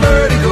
vertigo